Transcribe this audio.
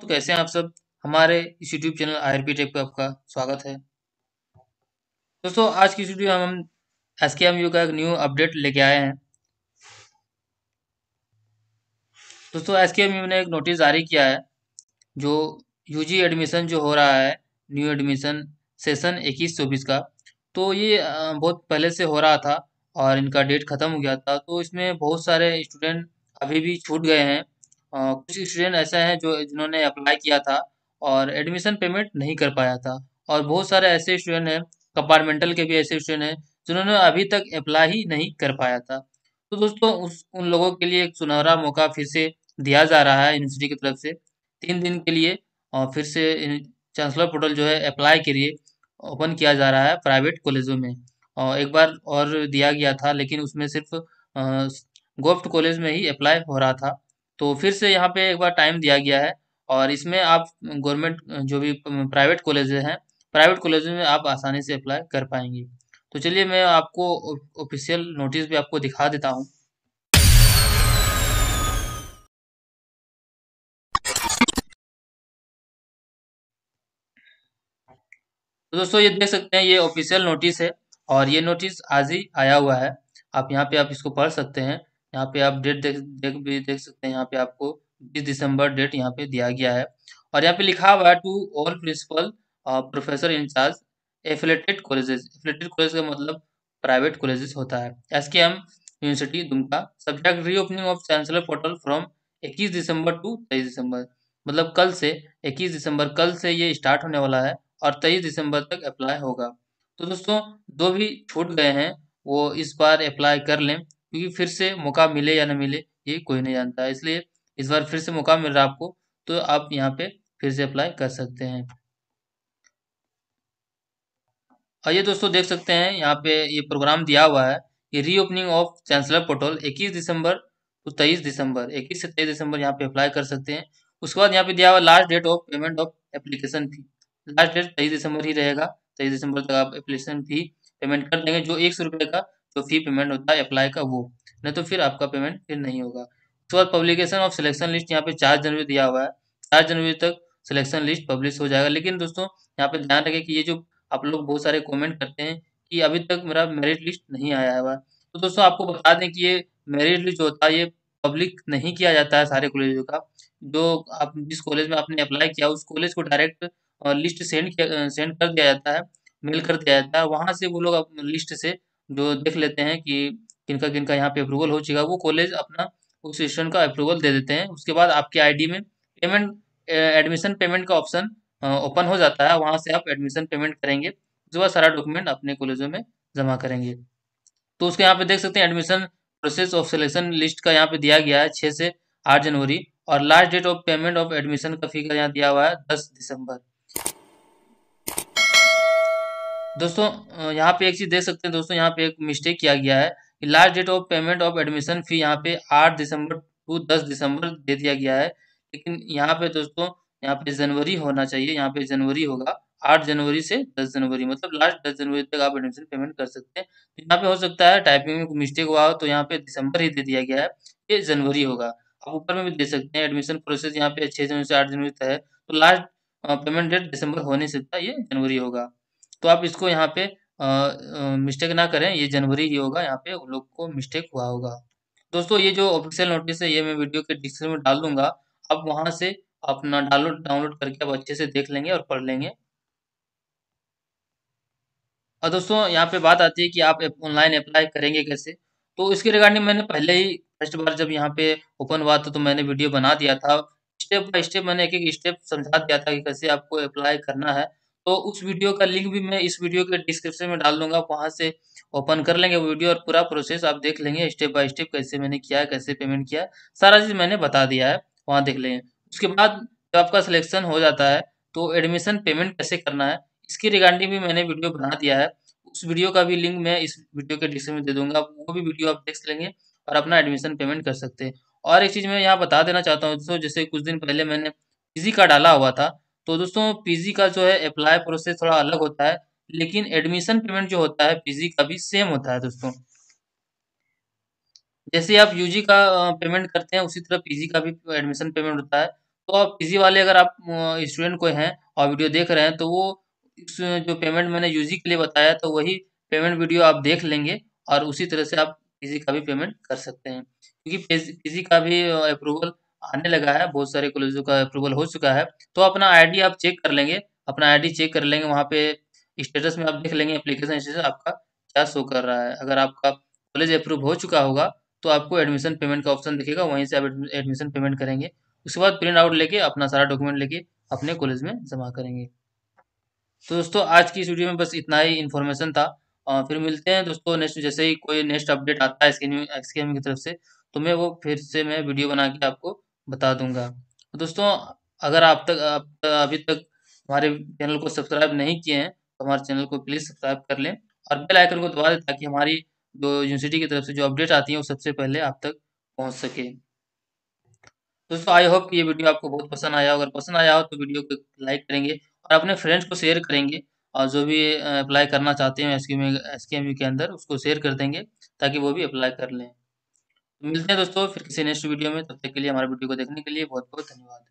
तो कैसे हैं आप सब? हमारे इस YouTube channel I P tape पे आपका स्वागत है। दोस्तों, आज की वीडियो हम एस के एम यू का एक न्यू अपडेट लेके आए हैं। दोस्तों एस के एम यू ने एक नोटिस जारी किया है, जो यूजी एडमिशन जो हो रहा है न्यू एडमिशन सेशन इक्कीस चौबीस का तो ये बहुत पहले से हो रहा था और इनका डेट ख़त्म हो गया था। तो इसमें बहुत सारे स्टूडेंट अभी भी छूट गए हैं। कुछ स्टूडेंट ऐसे हैं जो, जिन्होंने अप्लाई किया था और एडमिशन पेमेंट नहीं कर पाया था। और बहुत सारे ऐसे स्टूडेंट हैं कंपार्टमेंटल के भी ऐसे स्टूडेंट हैं, जिन्होंने अभी तक अप्लाई ही नहीं कर पाया था। तो दोस्तों, उस, उन लोगों के लिए एक सुनहरा मौका फिर से दिया जा रहा है यूनिवर्सिटी की तरफ़ से। तीन दिन के लिए, और फिर से चांसलर पोर्टल जो है अप्लाई के लिए ओपन किया जा रहा है प्राइवेट कॉलेजों में। और एक बार और दिया गया था, लेकिन उसमें सिर्फ़ गोफ्ट कॉलेज में ही अप्लाई हो रहा था। तो फिर से यहाँ पे एक बार टाइम दिया गया है और इसमें आप गवर्नमेंट जो भी प्राइवेट कॉलेज हैं प्राइवेट कॉलेज में आप आसानी से अप्लाई कर पाएँगे। तो चलिए मैं आपको ऑफिशियल नोटिस भी आपको दिखा देता हूँ। तो दोस्तों, ये देख सकते हैं, ये ऑफिशियल नोटिस है और ये नोटिस आज ही आया हुआ है। आप यहाँ पे आप इसको पढ़ सकते हैं। यहाँ पे आप डेट देख देख भी देख सकते हैं, यहाँ पे आपको 20 दिसंबर डेट यहाँ पे दिया गया है। और यहाँ पे लिखा हुआ है to all principal professor in charge affiliated colleges affiliated college का मतलब प्राइवेट कॉलेजेस होता है। S K M university Dumka. Subject reopening of chancellor portal from 21 December to तेईस दिसंबर। मतलब कल से 21 दिसंबर कल से ये स्टार्ट होने वाला है और तेईस दिसंबर तक अप्लाई होगा। तो दोस्तों दो भी छूट गए हैं, वो इस बार अप्लाई कर लें। क्योंकि फिर से मौका मिले या ना मिले, ये कोई नहीं जानता। इसलिए इस बार फिर से मौका मिल रहा आपको तो आप यहाँ पे फिर से अप्लाई कर सकते हैं। और ये दोस्तों देख सकते हैं, यहाँ पे ये प्रोग्राम दिया हुआ है ये reopening of chancellor portal 21 December तो 23 दिसंबर 21 से 23 दिसंबर यहाँ पे अप्लाई कर सकते हैं। उसके बाद यहाँ पे दिया हुआ last date of payment of application fee last date तेईस दिसंबर ही रहेगा, तेईस दिसंबर तक आप एप्लीकेशन फ़ी पेमेंट कर देंगे, जो एक सौ का जो फ़ी पेमेंट होता है अप्लाई का वो। नहीं तो फिर आपका पेमेंट फिर नहीं होगा। उसके बाद पब्लिकेशन ऑफ़ सिलेक्शन लिस्ट यहाँ पे चार जनवरी दिया हुआ है। चार जनवरी तक सिलेक्शन लिस्ट पब्लिश हो जाएगा। लेकिन दोस्तों, यहाँ पे ध्यान रखें कि ये जो आप लोग बहुत सारे कमेंट करते हैं कि अभी तक मेरा मेरिट लिस्ट नहीं आया हुआ। तो दोस्तों, आपको बता दें कि ये मेरिट लिस्ट होता है, ये पब्लिक नहीं किया जाता है सारे कॉलेजों का। जो आप जिस कॉलेज में आपने अप्लाई किया, उस कॉलेज को डायरेक्ट लिस्ट सेंड सेंड कर दिया जाता है मेल कर दिया जाता है। वहाँ से वो लोग लिस्ट से जो देख लेते हैं कि किनका किनका यहाँ पे अप्रूवल हो चुका है, वो कॉलेज अपना उस स्टूडेंट का अप्रूवल दे देते हैं। उसके बाद आपके आईडी में पेमेंट एडमिशन पेमेंट का ऑप्शन ओपन हो जाता है। वहाँ से आप एडमिशन पेमेंट करेंगे। बाद सारा डॉक्यूमेंट अपने कॉलेजों में जमा करेंगे। तो उसके यहाँ पे देख सकते हैं admission process of selection list का यहाँ पे दिया गया है छः से आठ जनवरी। और last date of payment of admission का फ़ी का यहाँ दिया हुआ है, दस दिसंबर। दोस्तों यहाँ पे एक चीज़ देख सकते हैं दोस्तों, यहाँ पे एक मिस्टेक किया गया है last date of payment of admission fee यहाँ पे आठ दिसंबर टू दस दिसंबर दे दिया गया है। लेकिन यहाँ पे दोस्तों, यहाँ पे जनवरी होना चाहिए, यहाँ पे जनवरी होगा, आठ जनवरी से दस जनवरी मतलब लास्ट दस जनवरी तक आप एडमिशन पेमेंट कर सकते हैं। तो यहाँ पे हो सकता है टाइपिंग में मिस्टेक हुआ हो तो यहाँ पे दिसंबर ही दे दिया गया है ये जनवरी होगा। आप ऊपर में भी दे सकते हैं एडमिशन प्रोसेस यहाँ पे छह जनवरी से आठ जनवरी तक है तो लास्ट पेमेंट डेट दिसंबर हो नहीं सकता, ये जनवरी होगा। तो आप इसको यहाँ पे मिस्टेक ना करें, ये जनवरी ही होगा, यहाँ पे उन लोग को मिस्टेक हुआ होगा। दोस्तों, ये जो ऑफिशियल नोटिस है, ये मैं वीडियो के डिस्क्रिप्शन में डाल दूँगा। आप वहाँ से अपना डाउनलोड डाउनलोड करके आप अच्छे से देख लेंगे और पढ़ लेंगे। और दोस्तों, यहाँ पे बात आती है कि आप ऑनलाइन अप्लाई करेंगे कैसे? तो इसके रिगार्डिंग मैंने पहले ही फ़र्स्ट बार जब यहाँ पे ओपन हुआ था तो मैंने वीडियो बना दिया था। स्टेप बाय स्टेप मैंने एक एक स्टेप समझा दिया था कि कैसे आपको अप्लाई करना है। तो उस वीडियो का लिंक भी मैं इस वीडियो के डिस्क्रिप्शन में डाल दूँगा वहाँ से ओपन कर लेंगे वीडियो और पूरा प्रोसेस आप देख लेंगे, स्टेप बाय स्टेप कैसे मैंने किया है, कैसे पेमेंट किया है, सारा चीज़ मैंने बता दिया है, वहाँ देख लेंगे। उसके बाद जब आपका सिलेक्शन हो जाता है तो एडमिशन पेमेंट कैसे करना है, इसकी रिगार्डिंग भी मैंने वीडियो बना दिया है, उस वीडियो का भी लिंक मैं इस वीडियो के डिस्क्रिप्शन में दे दूँगा, वो भी वीडियो आप देख लेंगे और अपना एडमिशन पेमेंट कर सकते हैं। और एक चीज़ मैं यहाँ बता देना चाहता हूँ, दोस्तों, जैसे कुछ दिन पहले मैंने पीजी का डाला हुआ था तो दोस्तों पीजी का जो है अप्लाई प्रोसेस थोड़ा अलग होता है, लेकिन एडमिशन पेमेंट जो होता है पीजी का भी सेम होता है दोस्तों। जैसे आप यूजी का पेमेंट करते हैं, उसी तरह पीजी का भी एडमिशन पेमेंट होता है। तो आप पीजी वाले अगर आप स्टूडेंट कोई हैं और वीडियो देख रहे हैं तो वो जो पेमेंट मैंने यूजी के लिए बताया तो वही पेमेंट वीडियो आप देख लेंगे और उसी तरह से आप पीजी का भी पेमेंट कर सकते हैं। क्योंकि पीजी का भी अप्रूवल आने लगा है बहुत सारे कॉलेजों का अप्रूवल हो चुका है। तो अपना आईडी आप चेक कर लेंगे अपना आईडी चेक कर लेंगे वहाँ पे स्टेटस में आप देख लेंगे एप्लीकेशन स्टेटस आपका क्या शो कर रहा है। अगर आपका कॉलेज अप्रूव हो चुका होगा तो आपको एडमिशन पेमेंट का ऑप्शन दिखेगा वहीं से आप एडमिशन पेमेंट करेंगे। उसके बाद प्रिंट आउट लेके अपना सारा डॉक्यूमेंट लेके अपने कॉलेज में जमा करेंगे। तो दोस्तों आज की इस वीडियो में बस इतना ही इन्फॉर्मेशन था। आ, फिर मिलते हैं दोस्तों नेक्स्ट जैसे ही कोई नेक्स्ट अपडेट आता है इसके की तरफ़ से तो मैं वो फिर से मैं वीडियो बना के आपको बता दूँगा। तो दोस्तों, अगर आप तक, आप अभी तक हमारे चैनल को सब्सक्राइब नहीं किए हैं तो हमारे चैनल को प्लीज़ सब्सक्राइब कर लें और बेल आइकन को दबा दें ताकि हमारी जो यूनिवर्सिटी की तरफ़ से जो अपडेट आती है, वो सबसे पहले आप तक पहुँच सके। दोस्तों आई होप कि ये वीडियो आपको बहुत पसंद आया हो अगर पसंद आया हो तो वीडियो को लाइक करेंगे और अपने फ्रेंड्स को शेयर करेंगे और जो भी अप्लाई करना चाहते हैं एस के के अंदर, उसको शेयर कर देंगे ताकि वो भी अप्लाई कर लें। मिलते हैं दोस्तों फिर किसी नेक्स्ट वीडियो में, तब तक के लिए हमारे वीडियो को देखने के लिए बहुत बहुत धन्यवाद।